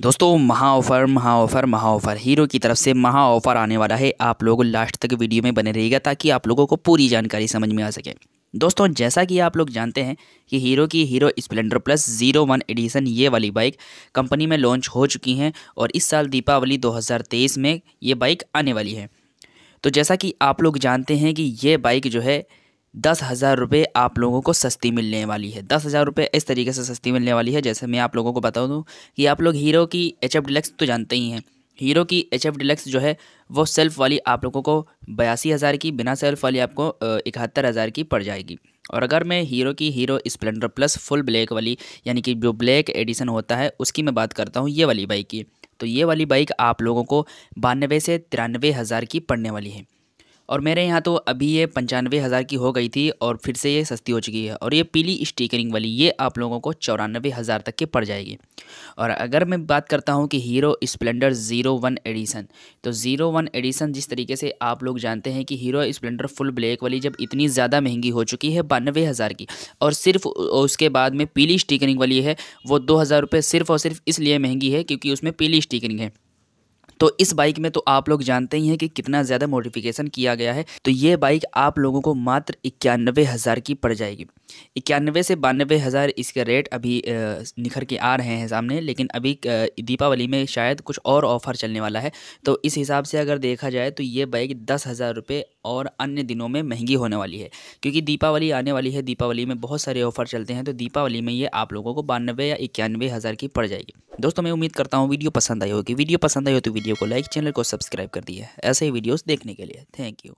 दोस्तों, महा ऑफ़र महा ऑफ़र महा ऑफ़र। हीरो की तरफ़ से महा ऑफ़र आने वाला है। आप लोग लास्ट तक वीडियो में बने रहिएगा ताकि आप लोगों को पूरी जानकारी समझ में आ सके। दोस्तों, जैसा कि आप लोग जानते हैं कि हीरो की Hero Splendor plus zero one edition ये वाली बाइक कंपनी में लॉन्च हो चुकी हैं और इस साल दीपावली 2023 में ये बाइक आने वाली है। तो जैसा कि आप लोग जानते हैं कि ये बाइक जो है दस हज़ार रुपये आप लोगों को सस्ती मिलने वाली है। दस हज़ार रुपये इस तरीके से सस्ती मिलने वाली है, जैसे मैं आप लोगों को बता दूँ कि आप लोग हीरो की एच एफ़ डिलक्स तो जानते ही हैं। हीरो की एच एफ़ डिलक्स जो है, वो सेल्फ़ वाली आप लोगों को बयासी हज़ार की, बिना सेल्फ़ वाली आपको इकहत्तर हज़ार की पड़ जाएगी। और अगर मैं हीरो की Hero Splendor plus full black वाली, यानी कि जो ब्लैक एडिशन होता है, उसकी मैं बात करता हूँ, ये वाली बाइक की। तो ये वाली बाइक आप लोगों को बानवे से तिरानवे हज़ार की पड़ने वाली है। और मेरे यहाँ तो अभी ये पंचानवे हज़ार की हो गई थी और फिर से ये सस्ती हो चुकी है और ये पीली स्टिकरिंग वाली, ये आप लोगों को चौरानवे हज़ार तक की पड़ जाएगी। और अगर मैं बात करता हूँ कि Hero Splendor zero one edition तो ज़ीरो वन एडिसन जिस तरीके से आप लोग जानते हैं कि हीरो स्प्लेंडर फुल ब्लैक वाली जब इतनी ज़्यादा महँगी हो चुकी है बानवे हज़ार की और सिर्फ़ उसके बाद में पीली स्टिकरिंग वाली है, वो दो हज़ार रुपये सिर्फ़ और सिर्फ़ इसलिए महँगी है क्योंकि उसमें पीली स्टिकरिंग है। तो इस बाइक में तो आप लोग जानते ही हैं कि कितना ज़्यादा मॉडिफिकेशन किया गया है। तो ये बाइक आप लोगों को मात्र इक्यानवे हज़ार की पड़ जाएगी। इक्यानवे से बानवे हज़ार इसके रेट अभी निखर के आ रहे हैं सामने, लेकिन अभी दीपावली में शायद कुछ और ऑफ़र चलने वाला है। तो इस हिसाब से अगर देखा जाए तो ये बाइक दस हज़ार रुपये और अन्य दिनों में महँगी होने वाली है। क्योंकि दीपावली आने वाली है, दीपावली में बहुत सारे ऑफ़र चलते हैं तो दीपावली में ये आप लोगों को बानवे या इक्यानवे हज़ार की पड़ जाएगी। दोस्तों, मैं उम्मीद करता हूँ वीडियो पसंद आई होगी। वीडियो पसंद आई हो तो वीडियो को लाइक, चैनल को सब्सक्राइब कर दिए। ऐसे ही वीडियोस देखने के लिए। Thank you.